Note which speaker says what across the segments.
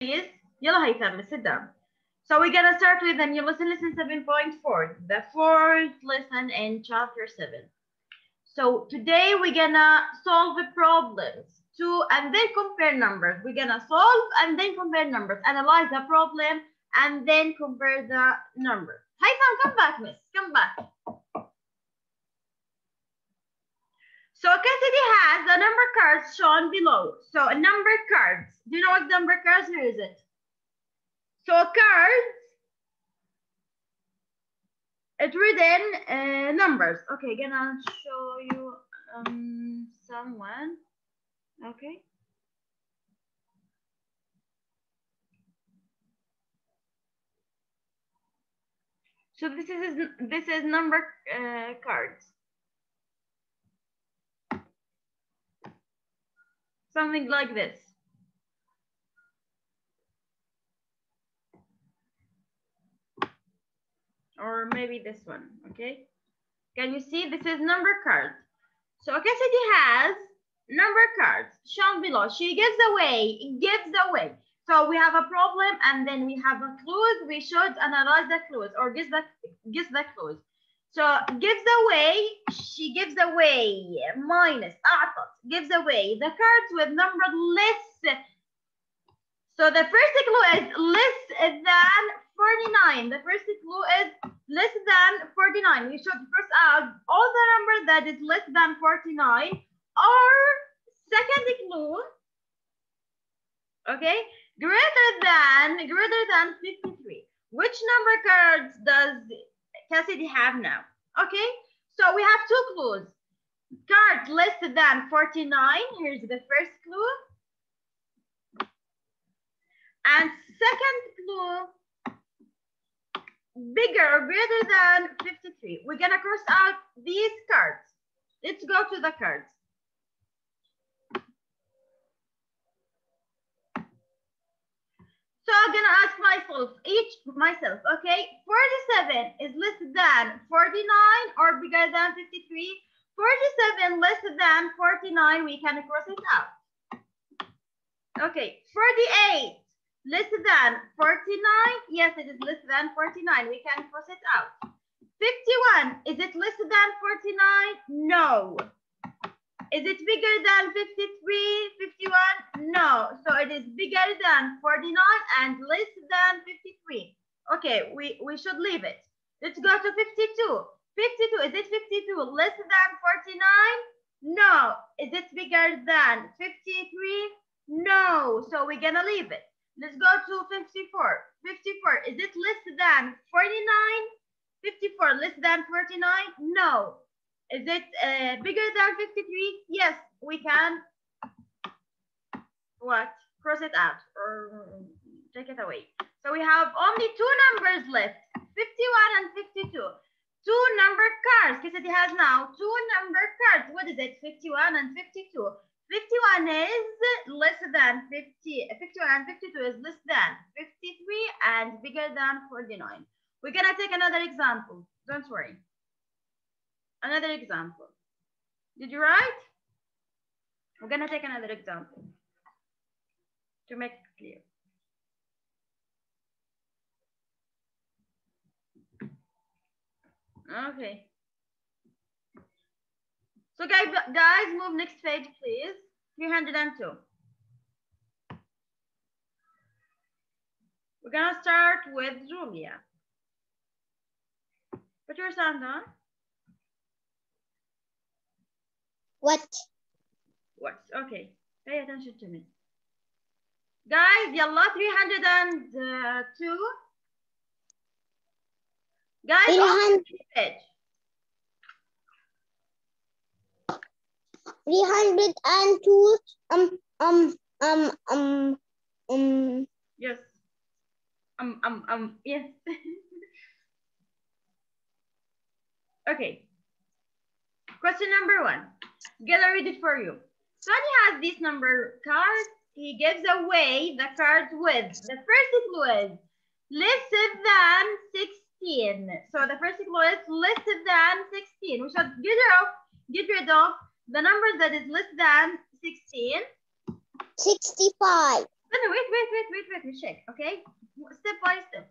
Speaker 1: please. يلا هيثم sit down. So we're gonna start with the new lesson, lesson 7.4, the fourth lesson in chapter 7. So today we're gonna solve the problems to and then compare numbers. We're gonna solve and then compare numbers, analyze the problem and then compare the numbers. Haytham, come back, miss. Come back. So Cassidy has the number cards shown below. So a number cards. Do you know what number cards? Where is it? So cards, it's written uh, numbers. Okay, again, I'll show you um, someone. Okay. So this is this is number uh, cards. Something like this. Or maybe this one, okay? Can you see this is number cards. So Cassidy has number cards shown below. She gives away, gives away. So we have a problem and then we have a clues. We should analyze the clues or guess the, guess the clues. So gives away, she gives away minus, أعطت, gives away the cards with number less. So the first clue is less than 49. The first clue is less than 49. We should first add all the numbers that is less than 49. Or second clue, okay, greater than, greater than 53. Which number cards does Cassidy have now? Okay, so we have two clues. Cards less than 49. Here's the first clue. And second clue, bigger or greater than 53. We're gonna cross out these cards. Let's go to the cards. So I'm gonna ask myself, each myself, okay? 47 is less than 49 or bigger than 53. 47 less than 49, we can cross it out. Okay, 48 less than 49. Yes, it is less than 49. We can cross it out. 51, is it less than 49? No. Is it bigger than 53, 51? No. So it is bigger than 49 and less than 53. Okay, we, we should leave it. Let's go to 52. 52, is it 52 less than 49? No. Is it bigger than 53? No. So we're gonna leave it. Let's go to 54. 54, is it less than 49? 54 less than 49? No. Is it uh, bigger than 53? Yes, we can. What? Cross it out or take it away. So we have only two numbers left, 51 and 52. Two number cards. Cassidy has now two number cards. What is it? 51 and 52. 51 is less than 50. 51 and 52 is less than 53 and bigger than 49. We're gonna take another example. Don't worry. Another example. Did you write? We're gonna take another example to make it clear. Okay. So guys, guys, move next page, please. 302. We're gonna start with Julia. Put your sound on.
Speaker 2: What?
Speaker 1: What? Okay. Pay attention to me. Guys, yalla 302. Guys, on
Speaker 2: 300.
Speaker 1: the page.
Speaker 2: 302 um um um um um
Speaker 1: Yes. Um, um, um, yes. okay. Question number one. Get I read it for you. Sonny has this number card. He gives away the cards with the first clue is less than 16. So the first clue is less than 16. We should get rid of get rid of the number that is less than 16.
Speaker 2: 65.
Speaker 1: No, no, wait, wait, wait, wait, wait, check. Okay, step by step.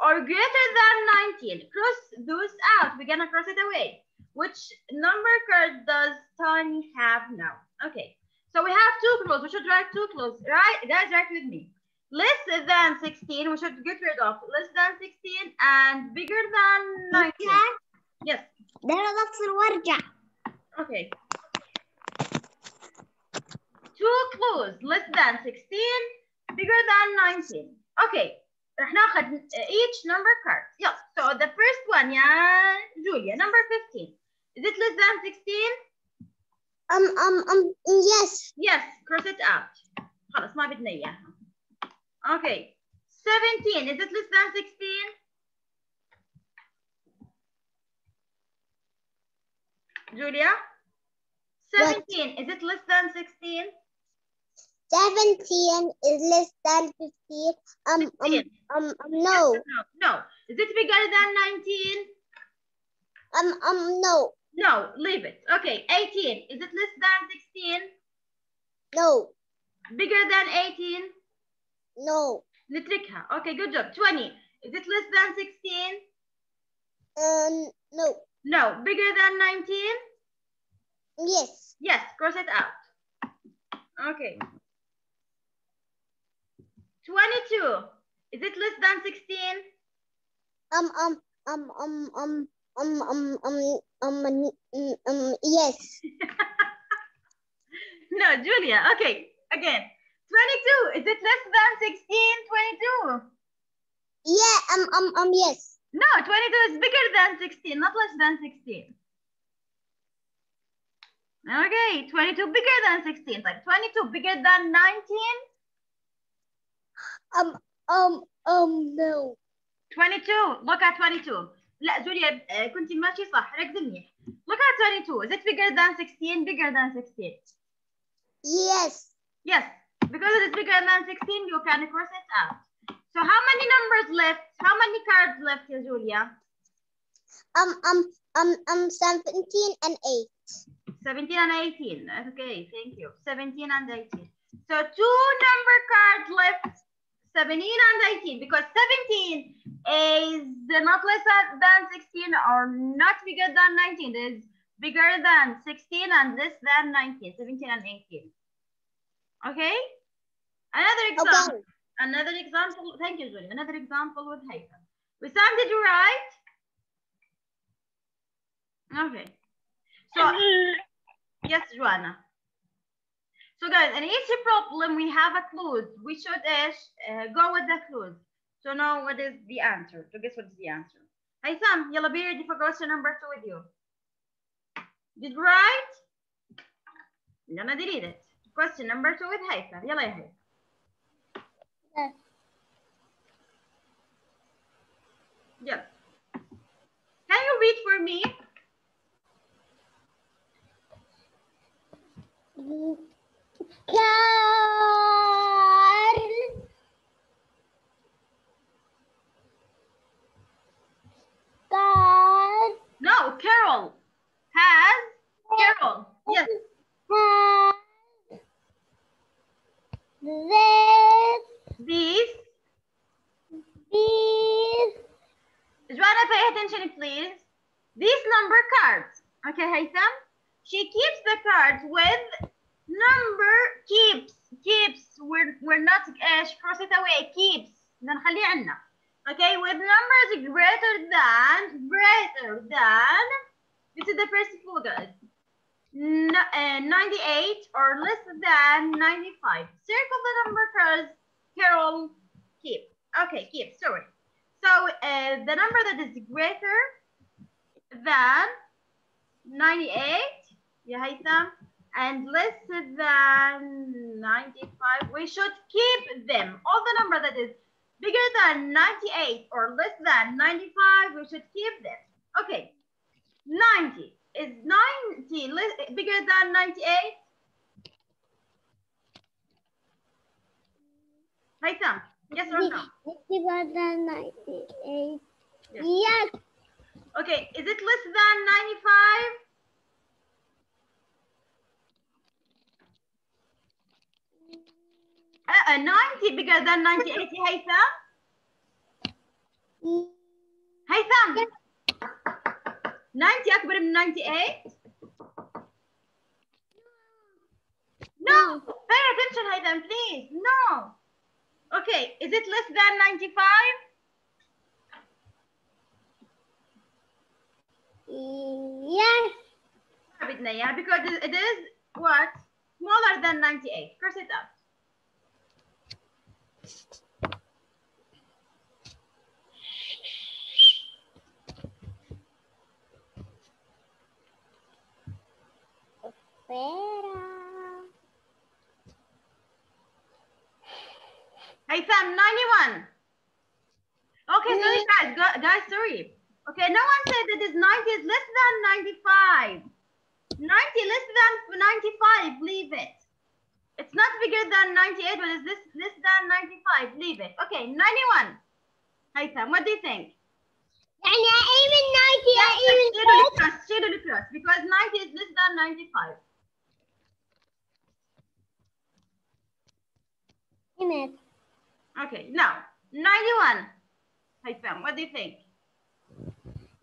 Speaker 1: Or greater than 19. Cross those out. We're gonna cross it away. which number card does Tani have now okay so we have two clause we should write two clause right guys write with me less than 16 we should get rid of less than 16 and bigger than 19 yes
Speaker 2: ده انا بفصل وارجع
Speaker 1: Okay. Two clues less than 16, bigger than 19. Okay. رح ناخذ each number card. Yes. So the first one, yeah, Julia, number 15. Is it less than 16?
Speaker 2: um um um yes
Speaker 1: Yes, cross it out. خلاص ما بدنا إياها. Okay. 17. Is it less than 16? Julia? 17. Is it less than 16?
Speaker 2: 17 is less than 15 um um
Speaker 1: 16.
Speaker 2: um, um no
Speaker 1: No, no. Is it bigger than 19?
Speaker 2: um um no
Speaker 1: No, leave it. Okay, 18. Is it less than 16?
Speaker 2: no
Speaker 1: Bigger than 18?
Speaker 2: no
Speaker 1: نتركها. Okay, good job. 20. Is it less than 16?
Speaker 2: um no
Speaker 1: No. Bigger than 19?
Speaker 2: yes
Speaker 1: Yes, cross it out. Okay. 22. Is it less than 16?
Speaker 2: um um um um um um um um um um, um yes
Speaker 1: no, Julia. Okay, again. 22. Is it less than 16? 22.
Speaker 2: yeah um um um yes
Speaker 1: No, 22 is bigger than 16, not less than 16. Okay, 22 bigger than 16. Like 22 bigger than 19.
Speaker 2: um um um no
Speaker 1: 22. Look at 22. لا جوليا آه، كنت ماشي صح ركزي منيح. Look at 22. Is it bigger than 16? Bigger than 16.
Speaker 2: yes
Speaker 1: Yes, because it is bigger than 16, you can cross it out. So how many numbers left? How many cards left, ya Julia?
Speaker 2: um um um um 17 and 8
Speaker 1: 17 and 18. Okay, thank you. 17 and 18. So two number cards left, 17 and 18, because 17 is not less than 16 or not bigger than 19. It is bigger than 16 and less than 19, 17 and 18. Okay? Another example.
Speaker 2: okay
Speaker 1: Another example. Thank you, Julie. Another example with Haitham. Wissam, did you write? Okay. So uh, Yes, Joanna. So guys, in each problem we have a clue. We should uh, go with the clues to know what is the answer, to guess what is the answer. hi, Haitham, yalla be ready for question number two with you. Did you write? I'm gonna delete it. Question number two with Haitham. Yalla ya.
Speaker 2: Yes.
Speaker 1: Yes. Can you read for me?
Speaker 2: Carl Carl
Speaker 1: No, Carol has Carol. Yes.
Speaker 2: has this
Speaker 1: These.
Speaker 2: these
Speaker 1: Joanna, pay attention, please. These number cards. Okay, Haitham. She keeps the cards with number keeps keeps. We're we're not ايش cross it away keeps. بدنا نخليه عنا. Okay, with numbers greater than greater than. This is the first clue, guys. N uh, 98 or less than 95. Circle the number cards. Carol, keep. Okay, keep. Sorry. So uh, the number that is greater than 98, yeah, Haitham, and less than 95, we should keep them. All the number that is bigger than 98 or less than 95, we should keep them. Okay, 90. Is 90 less, bigger than 98? Haitham, yes or no?
Speaker 2: bigger than 98
Speaker 1: Yes.
Speaker 2: yes
Speaker 1: Okay, is it less than 95? uh, 90 bigger than 98 يا هيثم هيثم 90 أكبر من 98 No, pay attention, Haytham, please. No. Okay, is it less than 95?
Speaker 2: Yes.
Speaker 1: بدنا إياها because it it is what? Smaller than 98. Cross it out.
Speaker 2: Espera.
Speaker 1: Haytham, 91. Okay, sorry guys, Gu- guys, sorry. Okay, no one said that is 90 is less than 95. 90 less than 95, leave it. It's not bigger than 98, but it's this less than 95, leave it. Okay, 91. Haytham, what do you think?
Speaker 2: يعني أي من 90
Speaker 1: Yes,
Speaker 2: أي من
Speaker 1: schedule across, schedule across, because 90 is less than 95.
Speaker 2: فوق.
Speaker 1: Okay, now 91. Haytham, what do you think?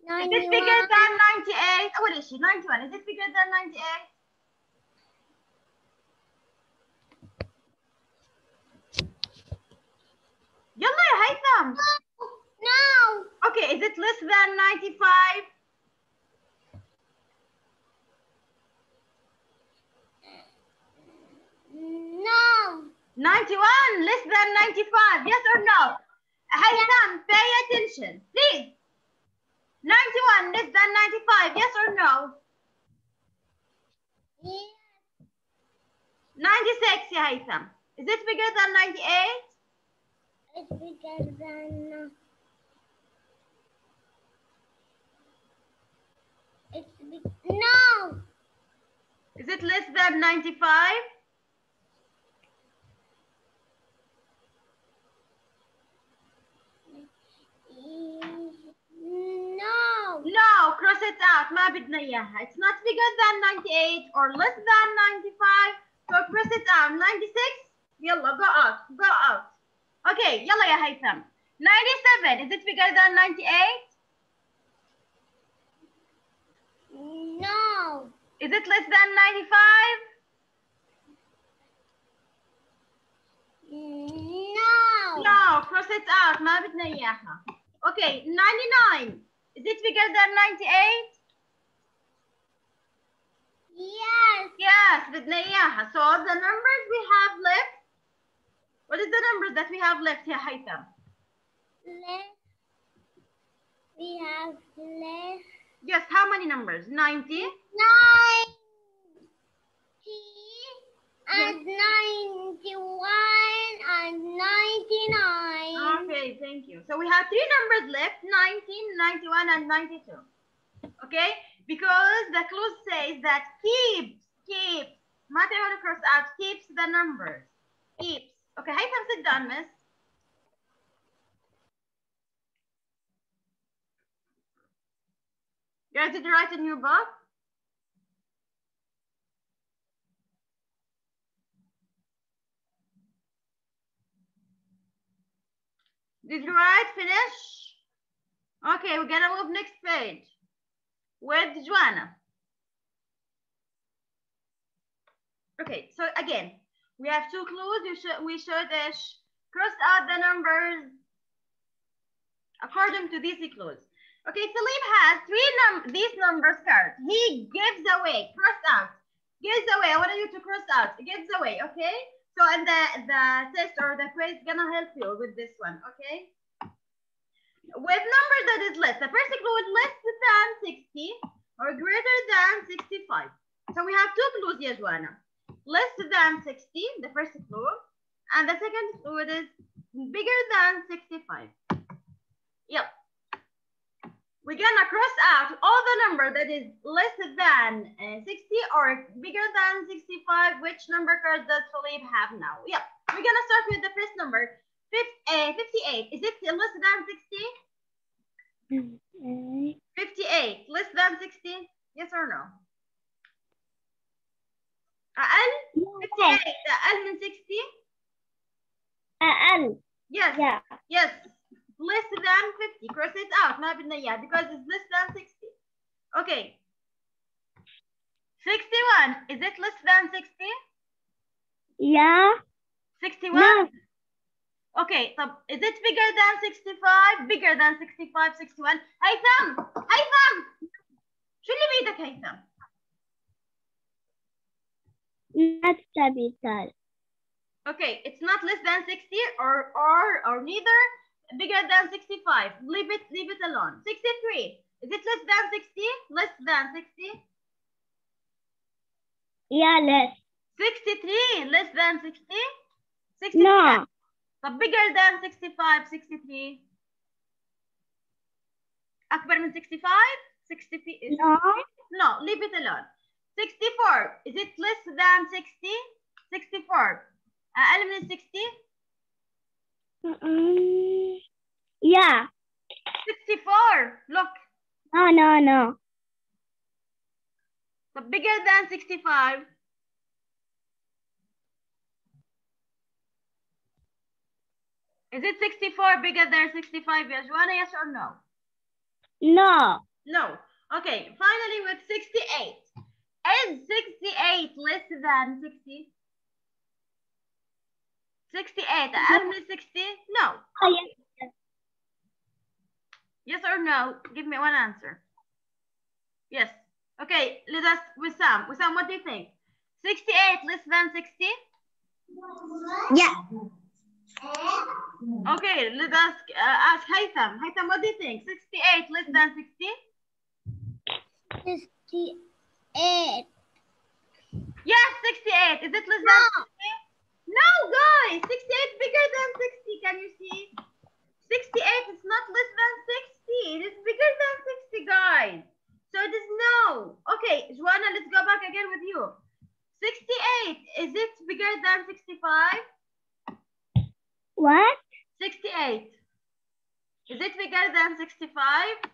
Speaker 1: Is it bigger than 98? Oh, what is she? 91. Is it bigger than 98? Yalla, Haytham. them.
Speaker 2: No.
Speaker 1: Okay, is it less than 95?
Speaker 2: No.
Speaker 1: 91, less than 95, yes or no? Haytham, pay attention, please. 91, less than 95, yes or no? Yes. 96, Haytham. Is it bigger than 98?
Speaker 2: It's bigger than. It's big. No.
Speaker 1: Is it less than 95?
Speaker 2: No.
Speaker 1: No, cross it out. ما بدنا إياها. It's not bigger than 98 or less than 95. So cross it out. 96. يلا go out. Go out. Okay, يلا يا هيثم. 97. Is it bigger than 98?
Speaker 2: No.
Speaker 1: Is it less than 95?
Speaker 2: No.
Speaker 1: No, cross it out. ما بدنا إياها. Okay, 99. Is it bigger than 98?
Speaker 2: Yes.
Speaker 1: Yes, بدنا إياها. So the numbers we have left. what is the number that we have left here, Haitham?
Speaker 2: Left. We have left.
Speaker 1: Yes, how many numbers? 90?
Speaker 2: 90 and yes. 91 and 99.
Speaker 1: Okay, thank you. So we have three numbers left, 19, 91, and 92. Okay, because the clue says that keeps, keeps, Matthew cross out keeps the numbers, keeps. Sit down, miss. You guys, did you write in your book? Did you write? Finish? Okay, we're gonna move next page. With Joanna. Okay, so again, we have two clues. You should we should cross out the numbers according to these clues. Okay, Salim has three num these numbers cards. He gives away, cross out, gives away. I want you to cross out, gives away. Okay. So and the the test or the quiz gonna help you with this one. Okay. With numbers that is less, the first clue is less than 60 or greater than 65. So we have two clues Joanna. Less than 60, the first clue, and the second clue is bigger than 65. Yep. We're gonna cross out all the number that is less than uh, 60 or bigger than 65. Which number card does Philippe have now? Yep. We're gonna start with the first number, Fif- uh, 58. Is it less than 60? 58. Less than 60? Yes or no? أقل 58 أقل من 60
Speaker 2: أقل
Speaker 1: Yes.
Speaker 2: yeah
Speaker 1: Yes. Less than 50. Cross it out. ما بدنا إياه because it's less than 60. Okay. 61. Is it less than 60?
Speaker 2: yeah
Speaker 1: 61?
Speaker 2: no
Speaker 1: Okay. طب is it bigger than 65? Bigger than 65, 61. هيثم هيثم شو اللي بإيدك هيثم؟
Speaker 2: not capital
Speaker 1: Okay, it's not less than 60 or or or neither bigger than 65. Leave it leave it alone. 63. Is it less than 60? Less than 60?
Speaker 2: yeah less
Speaker 1: 63 less than 60? 63.
Speaker 2: no
Speaker 1: طب bigger than 65 63 أكبر من 65 60
Speaker 2: no
Speaker 1: No, leave it alone. 64. Is it less than 60? 64. أقل من 60?
Speaker 2: Mm, yeah
Speaker 1: 64. Look.
Speaker 2: no no no
Speaker 1: طب bigger than 65. Is it 64 bigger than 65, yes, Joanna, yes or no?
Speaker 2: no
Speaker 1: No. Okay, finally with 68. Is 68 less than 60? 68 and 60? No.
Speaker 2: Oh, yes.
Speaker 1: yes or no? Give me one answer. Yes. Okay, let us, with Sam. Sam, what do you think? 68 less than 60?
Speaker 2: Yeah.
Speaker 1: Okay, let us uh, ask Haytham. Haytham, what do you think? 68 less than 60?
Speaker 2: 68.
Speaker 1: Yes, 68. Is it less
Speaker 2: No.
Speaker 1: than 60? No, guys. 68 bigger than 60. Can you see? 68 is not less than 60. It is bigger than 60, guys. So it is no. Okay, Joanna, let's go back again with you. 68, is it bigger than 65?
Speaker 2: what
Speaker 1: 68. Is it bigger than 65?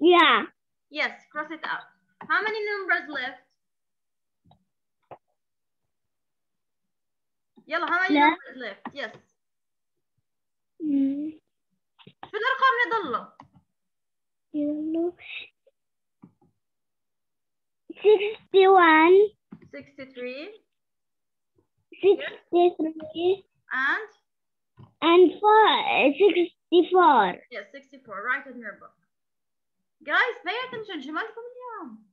Speaker 2: yeah
Speaker 1: Yes, cross it out. How many numbers left? يلا how many
Speaker 2: لا.
Speaker 1: numbers left? Yes.
Speaker 2: mm.
Speaker 1: شو الأرقام اللي ضلوا؟
Speaker 2: Yellow. 61
Speaker 1: 63
Speaker 2: 63
Speaker 1: and
Speaker 2: and four, 64
Speaker 1: yes 64 write in your book. Guys pay attention شو مالكم اليوم؟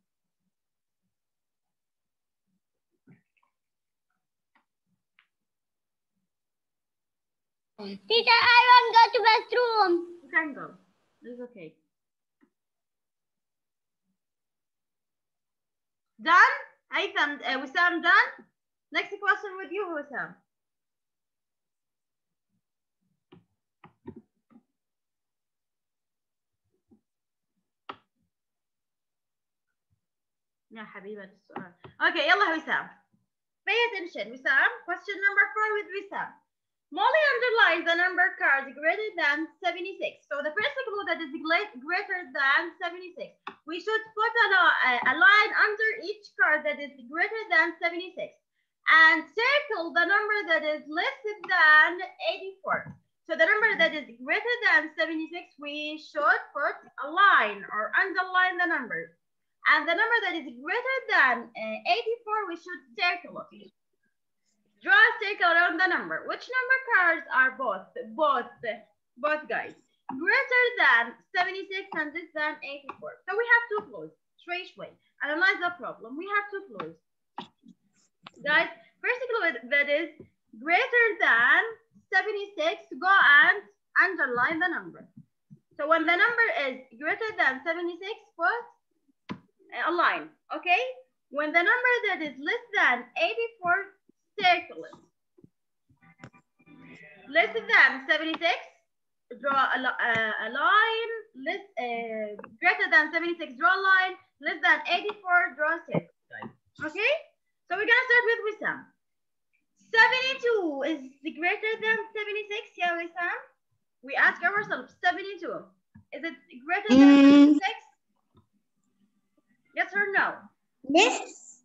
Speaker 2: Teacher, I want to go to bathroom.
Speaker 1: You can go. It's okay. Done? Haytham, uh, Wissam done? Next question with you, Wissam. يا حبيبة السؤال. Okay, يلا وسام. Pay attention, Wissam. Question number four with Wissam. Molly underlines the number cards greater than 76. So the first clue that is greater than 76. We should put a, a, a line under each card that is greater than 76 and circle the number that is less than 84. So the number that is greater than 76, we should put a line or underline the number. And the number that is greater than uh, 84, we should circle it. Draw a circle around the number. Which number cards are both, both, both guys? Greater than 76 and less than 84. So we have two clues. Straight way. Analyze the problem. We have two clues. Guys, first clue that is greater than 76, go and underline the number. So when the number is greater than 76, put a line, okay? When the number that is less than 84, circle it. Less than 76, draw a, uh, a line. Less, uh, greater than 76, draw a line. Less than 84, draw a circle. Okay? So we're gonna start with Wissam. 72 is greater than 76, yeah, Wissam? We ask ourselves, 72. Is it greater than
Speaker 2: Mm.
Speaker 1: 76? Yes or no?
Speaker 2: Yes.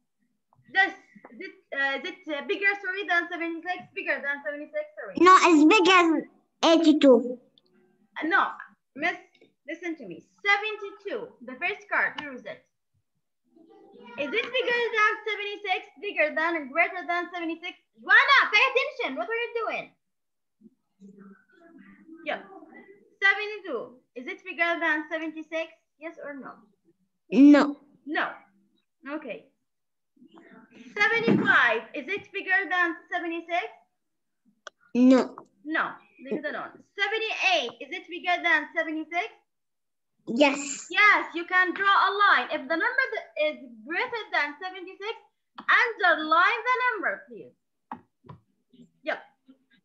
Speaker 1: Yes. Is it, uh, is it uh, bigger, sorry, than 76? Bigger than 76, sorry.
Speaker 2: No, it's big as 82.
Speaker 1: Uh, No, miss, listen to me. 72, the first card, where is it? Is it bigger than 76, bigger than, and greater than 76? Juana, pay attention. What are you doing? Yeah. 72. Is it bigger than 76? Yes or no?
Speaker 2: No.
Speaker 1: No. Okay. 75. Is it bigger than 76?
Speaker 2: No.
Speaker 1: No. Leave it alone. 78. Is it bigger than 76?
Speaker 2: Yes.
Speaker 1: Yes, you can draw a line. If the number is greater than 76, underline the number, please. Yep.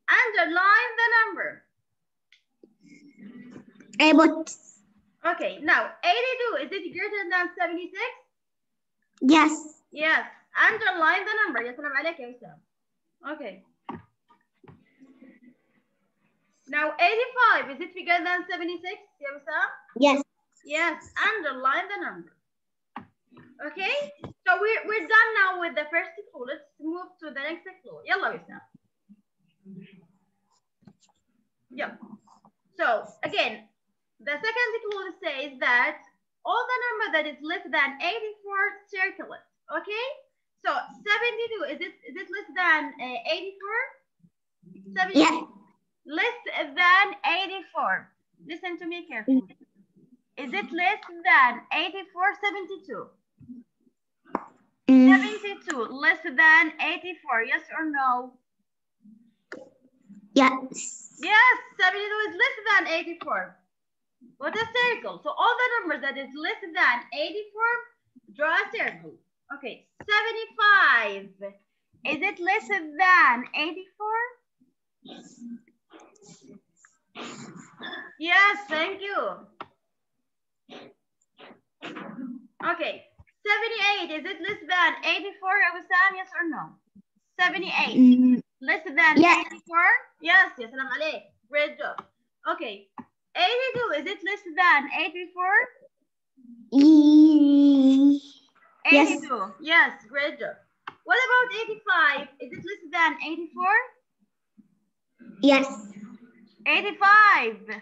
Speaker 1: Underline the number.
Speaker 2: Put
Speaker 1: Okay, now 82, is it greater than 76?
Speaker 2: yes.
Speaker 1: Yes Underline the number. يا سلام عليك يا وسام. Okay. Now 85, is it bigger than 76? يا وسام?
Speaker 2: Yes.
Speaker 1: Yes, underline the number. Okay, so we're, we're done now with the first clue. Let's move to the next clue. يلا وسام. Yeah. So again, the second clue says that all the number that is less than 84 circle it. Okay? So 72, is it is it less than uh, 84? 72.
Speaker 2: Yeah.
Speaker 1: Less than 84. Listen to me carefully. Is it less than 84, 72?
Speaker 2: Mm,
Speaker 1: 72, less than 84, yes or no?
Speaker 2: yes.
Speaker 1: Yes, 72 is less than 84. What a circle. So all the numbers that is less than 84, draw a circle. Okay, 75. Is it less than 84? Yes, thank you. Okay, 78. Is it less than 84, Abusan? Yes or no? 78.
Speaker 2: Mm.
Speaker 1: Less than
Speaker 2: yes.
Speaker 1: 84? Yes, yes, salam alayk. Great job. Okay, 82. Is it less than 84?
Speaker 2: E
Speaker 1: 82. Yes, great job. What about 85? Is it less than 84?
Speaker 2: yes.
Speaker 1: 85.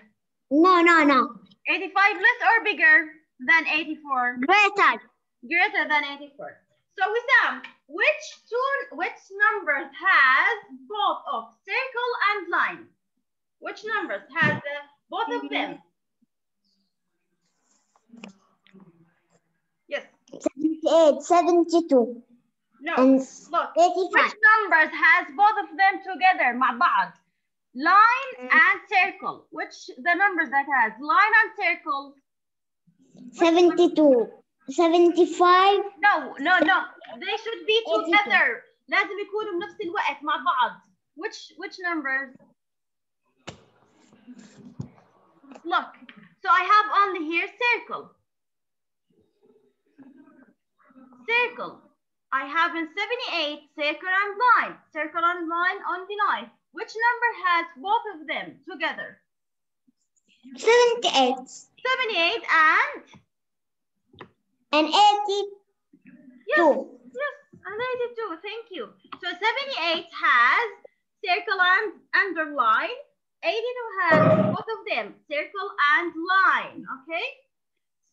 Speaker 2: No, no, no.
Speaker 1: 85 less or bigger than 84?
Speaker 2: Greater.
Speaker 1: Greater than 84. So we Wissam, which two, which numbers has both of circle and line? Which numbers has uh, both of them? Yes.
Speaker 2: 78, 72,
Speaker 1: No.
Speaker 2: and
Speaker 1: Look.
Speaker 2: 85.
Speaker 1: Which numbers has both of them together مع بعض? Line
Speaker 2: Mm.
Speaker 1: and circle. Which the numbers that has line and circle?
Speaker 2: 72, 75,
Speaker 1: No, no, no. They should be
Speaker 2: 82.
Speaker 1: together. لازم يكونوا بنفس الوقت مع بعض. Which which numbers? Look. So I have only here circle. Circle. I have in 78 circle and line. Circle and line on the line. Which number has both of them together?
Speaker 2: 78,
Speaker 1: 78 and
Speaker 2: and 82.
Speaker 1: yes, yes, and 82. Thank you. So 78 has circle and underline. 82 has both of them, circle and line. Okay.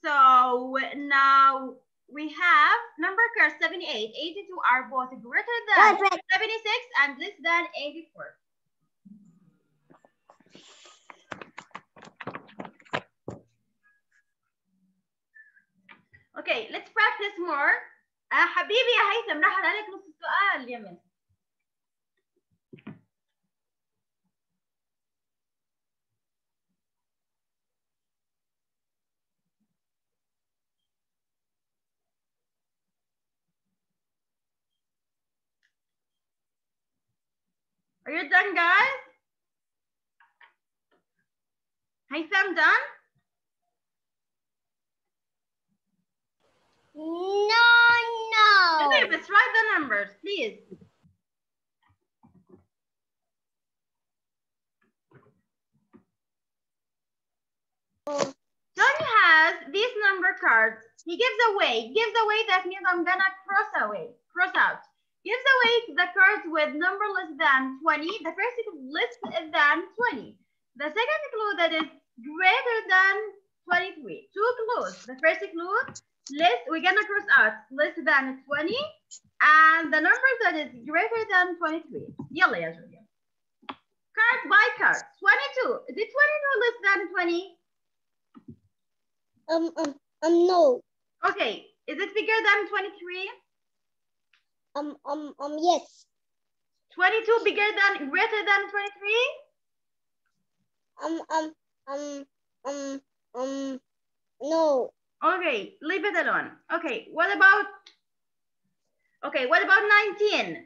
Speaker 1: So now we have number curve 78, 82 are both greater than
Speaker 2: Wait, wait.
Speaker 1: 76 and less than 84. Okay, let's practice more. آه حبيبي يا هيثم راح عليك نص السؤال يا من. Are you done, guys? Haytham done?
Speaker 2: No, no.
Speaker 1: Okay, let's write the numbers, please. Tony has these number cards. He gives away. Gives away, that means I'm gonna cross away, cross out gives away the cards with number less than 20. The first less than 20. The second clue that is greater than 23. Two clues. The first clue, less, we're gonna cross out less than 20 and the number that is greater than 23. Yellow, ya Julia. Card by card, 22. Is it 22 less than 20?
Speaker 2: Um, um, um, no.
Speaker 1: Okay, is it bigger than 23?
Speaker 2: Um, um, um, yes.
Speaker 1: 22 bigger than, greater than 23?
Speaker 2: Um, um, um, um, um, no.
Speaker 1: Okay, leave it alone. Okay, what about, okay, what about 19?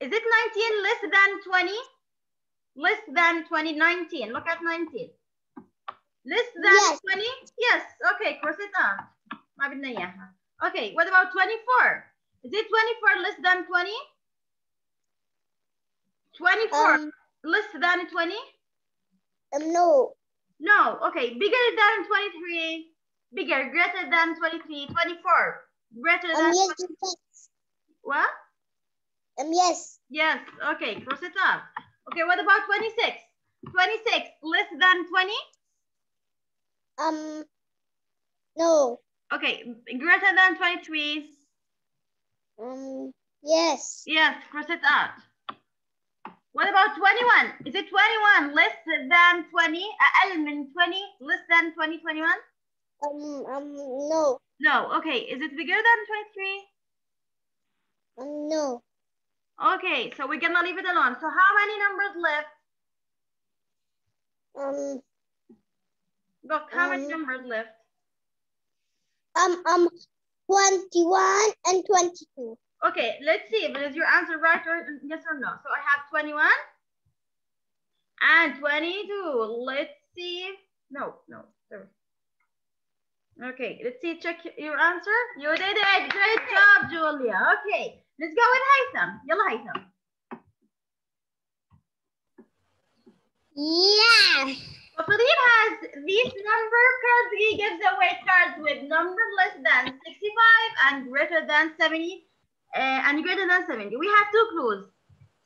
Speaker 1: Is it 19 less than 20? Less than 20, 19. Look at 19. Less than 20? Yes, okay, cross it down. Okay, what about 24? Is it 24 less than 20? 24
Speaker 2: Um,
Speaker 1: less than 20?
Speaker 2: um, no.
Speaker 1: No, okay, bigger than 23, bigger, greater than 23, 24, greater
Speaker 2: Um,
Speaker 1: than,
Speaker 2: yes, yes.
Speaker 1: what?
Speaker 2: Um, yes.
Speaker 1: Yes, okay, cross it out. Okay, what about 26? 26, less than 20?
Speaker 2: Um, no.
Speaker 1: Okay, greater than 23?
Speaker 2: Um, yes.
Speaker 1: Yes, cross it out. What about 21? Is it 21 less than 20? أقل من 20, less than 20, 21?
Speaker 2: Um, um, no.
Speaker 1: No, okay, is it bigger than 23?
Speaker 2: Um, no.
Speaker 1: Okay, so we're gonna leave it alone. So how many numbers left?
Speaker 2: Um,
Speaker 1: Look, how many
Speaker 2: Um,
Speaker 1: numbers left?
Speaker 2: um, um, 21 and 22.
Speaker 1: Okay, let's see if it is your answer right or yes or no. So I have 21 and 22. Let's see. No, no, sorry. Okay, let's see. Check your answer. You did it. Great job, Julia. Okay, let's go with Haytham. Yalla, Haytham.
Speaker 2: Yeah.
Speaker 1: Wafadil has these number cards. He gives away cards with numbers less than 65 and greater than 70 uh, and greater than 70. We have two clues.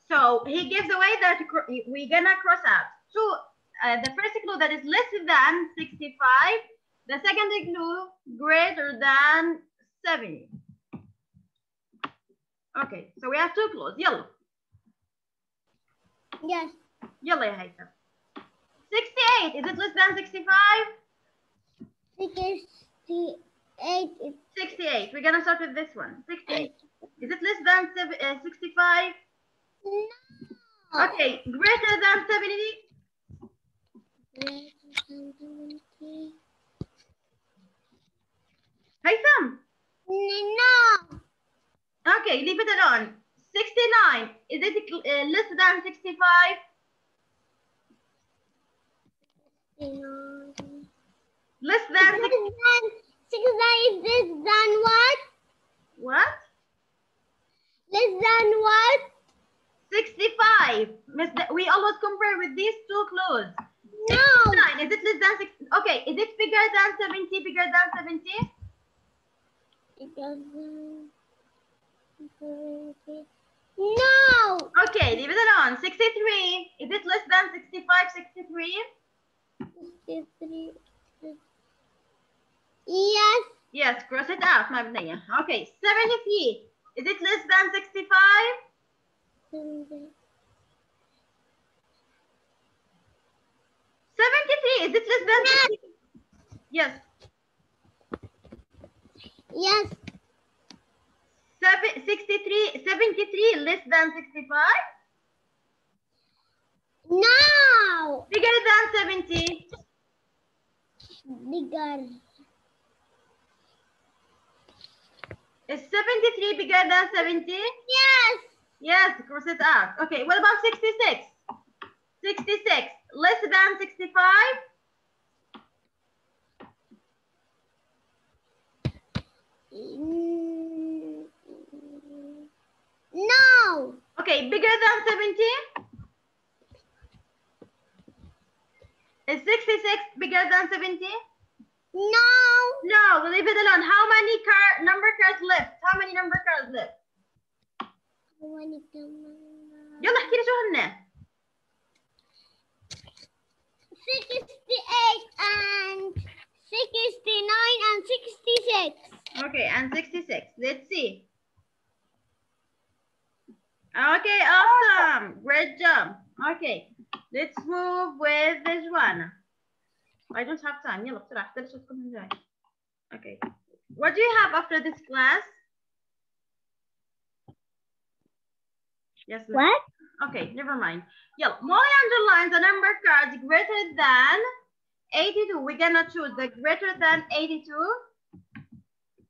Speaker 1: So he gives away that we're gonna cross out. So uh, the first clue that is less than 65. The second clue greater than 70. Okay, so we have two clues. Yellow.
Speaker 2: Yes.
Speaker 1: Yellow, Haitham. 68. Is it less than 65?
Speaker 2: 68
Speaker 1: 68. We're gonna start with this one. 68. Is it less than sev- uh, 65?
Speaker 2: no.
Speaker 1: Okay, greater than 70? Haytham.
Speaker 2: No.
Speaker 1: Okay, leave it alone. 69. Is it uh, less than 65? Less than
Speaker 2: Six
Speaker 1: six-
Speaker 2: than six is less than what?
Speaker 1: what?
Speaker 2: Less than what?
Speaker 1: 65. Miss, we always compare with these two clothes.
Speaker 2: No.
Speaker 1: 69. Is it less than six? Okay, is it bigger than 70? Bigger than 70?
Speaker 2: It doesn't. No.
Speaker 1: Okay, leave it alone. 63. Is it less than 65? 63?
Speaker 2: Fifty-three. Yes.
Speaker 1: Yes, cross it out. ما بدنا إياه. Okay, 73. Is it less than 65? Seventy-three. Is it less than
Speaker 2: Yes.
Speaker 1: 60? Yes.
Speaker 2: Yes.
Speaker 1: Seven, 63, 73 less than 65?
Speaker 2: No.
Speaker 1: Bigger than 70?
Speaker 2: Bigger.
Speaker 1: Is 73 bigger than 70?
Speaker 2: Yes.
Speaker 1: Yes, cross it out. Okay, what about 66? 66 less than 65?
Speaker 2: Mm, No.
Speaker 1: Okay, bigger than 70? Is 66 bigger than 70?
Speaker 2: No.
Speaker 1: No, we'll leave it alone. How many car number cards left? How many number cards left? يلا احكي لي شو هن
Speaker 2: 68 and 69 and 66.
Speaker 1: Okay, and 66. Let's see. Okay, awesome. Great job. Okay, let's move with this one. I don't have time. يلا بسرعة احتاج اشوفكم من جاي. Okay. What do you have after this class? Yes. Liz.
Speaker 2: What?
Speaker 1: Okay, never mind. Yeah, Molly underlines the number cards greater than 82. We're gonna choose the greater than 82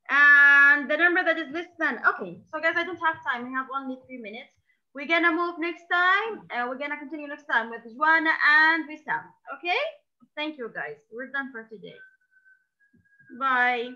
Speaker 1: and the number that is less than. Okay, so guys, I don't have time. We have only three minutes. We're gonna move next time. and we're gonna continue next time with Joanna and Wissam. Okay? Thank you, guys. We're done for today. Bye.